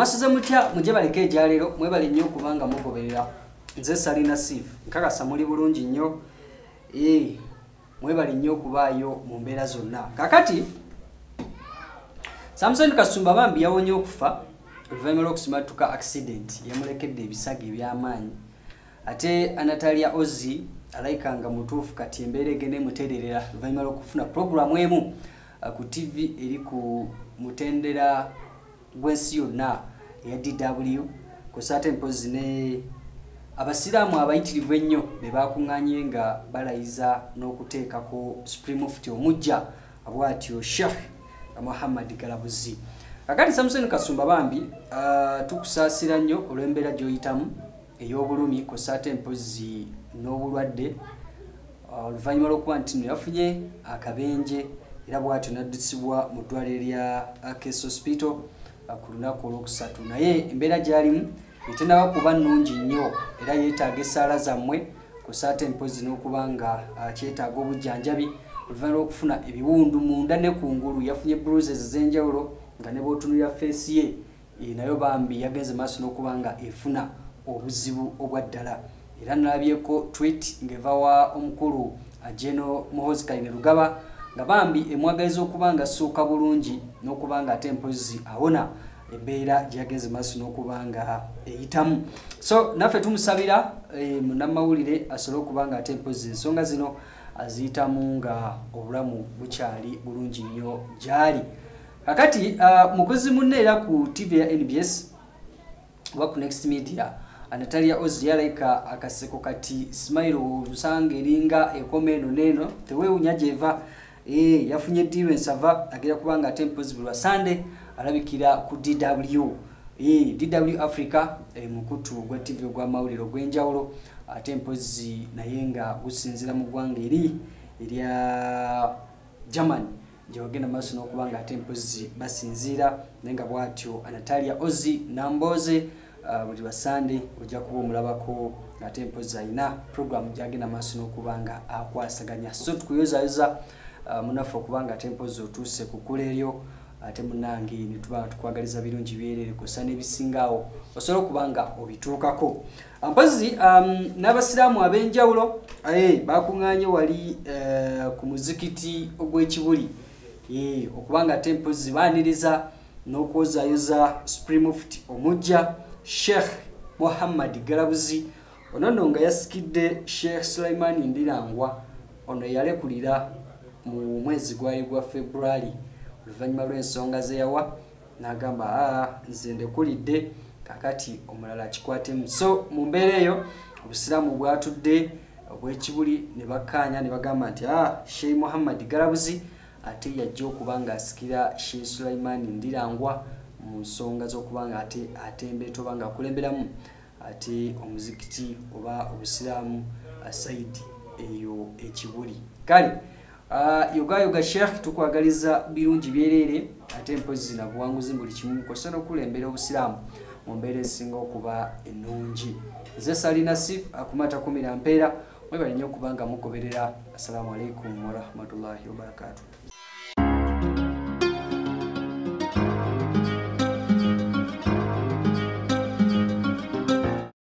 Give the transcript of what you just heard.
mwasize mutya? Mujye baleka ejalero mwebale nnyo okubanga mugoberera. Nze salina sif nkakasa muli bulungi nnyo. Ee mwebale nnyo okubaayo mu mbeera zonna. Kakati samusoni kasumba bambi yawonye okufa. Oluvannyuma lw'okusimatuka accident yamulekedde ebisago ebyamaanyi. Ate anatalia ozi alayika nga mutuufu kati embeera egenda emutererera oluvannyuma lw'okufuna puroguramu emu uh, ku tv eri ku mutendera gw'ensi yonna eya dw kusa ate mpozi ne abasiraamu abayitirivu ennyo be bakuŋŋanye nga balayiza n'okuteekako supreme mufti omujja bwatyo sheikh muhammad galabuzi. Kakati samusoni kasumba bambi uh, tukusaasira nnyo olw'embeera gy'oyitamu ey'obulumi kusa ate mpozi n'obulwadde. Oluvannyuma uh, lw'okuba nti no yafunye akabenje era bw'atyo naddusibwa mu ddwaliro lya kes hospital. uh, ku lunaku olwokusatu. Naye embeera gy'alimu etendaba kuba nnungi nnyo era yeetaaga essaala zammwe kusa ate mpozi n'okuba nga uh, kyetaaga obujjanjabi. Oluvannyuma lw'okufuna ebiwundu munda ne kungulu yafunye bruises ez'enjawulo nga ne bw'otunulira feesi ye nayo bambi yagenze maaso n'okuba nga efuna obuzibu obwa ddala. Era nalabyeko twit ng'eva wa omukulu ageno muhozi kaline lugaba nga bambi emwagaliza okuba nga assuuka bulungi n'okuba nga ate mpozi awona embeera gyeyagenze maaso n'okuba nga eyitamu. So naffe tumusabira e, munnamawulire asobole okuba nga ate mpozi ensonga zino aziyitamu nga obulamu bukyali bulungi nnyo gyali. Kakati mukozi munne era ku tv ya nbs oba ku next media anatalia ozi yalayika akaseko kati smile olusanga eringa ekoma eno neeno tewewunya gyeva yafunye diru ensava agera kubanga ate mpozi buli lwasande alabikira ku dw e, dw africa e, mukutu gwa tv ogwamawulire ogw'enjawulo ate mpozi naye nga gusinzira mu ggwanga eri erya german gyewagenda maaso n'okuba nga ate mpozi basinziira naye nga bw'atyo anatalia ozi namboze uh, buli lwasande ojja kuba omulabako ate mpozi alina programu gyagenda maaso n'okuba nga akwasaganya. So tukuyozayoza uh, munaffe okuba nga ate mpozi otuuse kukula eryo ate munange netuba tukwagaliza birungi byerere kusa n'ebisingaawo osobole okuba nga obituukako. Mpozi um, n'abasiraamu ab'enjawulo bakuŋŋaanye wali uh, ku muzikiti ogw'ekibuli. E, okuba nga ate mpozi baaniriza n'okwozayoza supreme mufti omujja sheikh muhammad galabuzi. Ono nno nga yasikidde sheikh sulaimani ndirangwa ono yalekulira mu mwezi gwali gwa february. Oluvannyuma lw'ensonga ze yawa n'agamba aa nze ndekulidde kakati omulala kikwatemu so mu mbeera eyo obusiraamu bwatudde obwekibuli ne bakkaanya ne bagamba nti a sheikh muhammad galabuzi ate yajja okuba nga asikira sheikh sulaimani ndirangwa mu nsonga z'okuba nga ate atembeeta oba nga akulemberamu ate omuzikiti oba obusiraamu saidi eyo ekibuli. Kale yogayoga sheikh tukwagaliza birungi byereere ate mpozi na buwanguzi buli kimu kosa n'okulembera obusiraamu mu mbeera ezisinga okuba ennungi. Nze salina sif akumata kumira mpeera mwebali nnyo okuba nga mugoberera. Assalamu alaikum warahmatullahi wabarakatuh